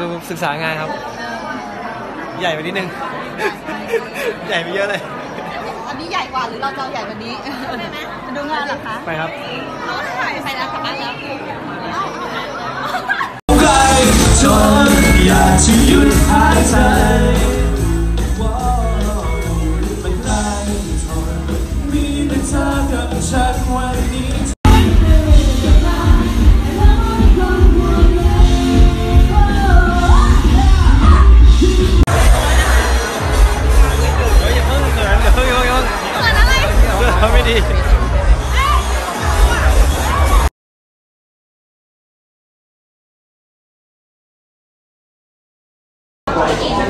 ดูศึกษางานครับ ใหญ่ไปนิดนึง ใหญ่ไปเยอะเลยอันนี้ใหญ่กว่าหรือเราจอาใหญ่กว่านี้ไปดูงานหรอคะไปครับไปแล้วกลับบ้านแล้วอยากจะหยุดหายใจมัได้ทนมีแต่เธอกับฉันวันนี้ How many? Thank.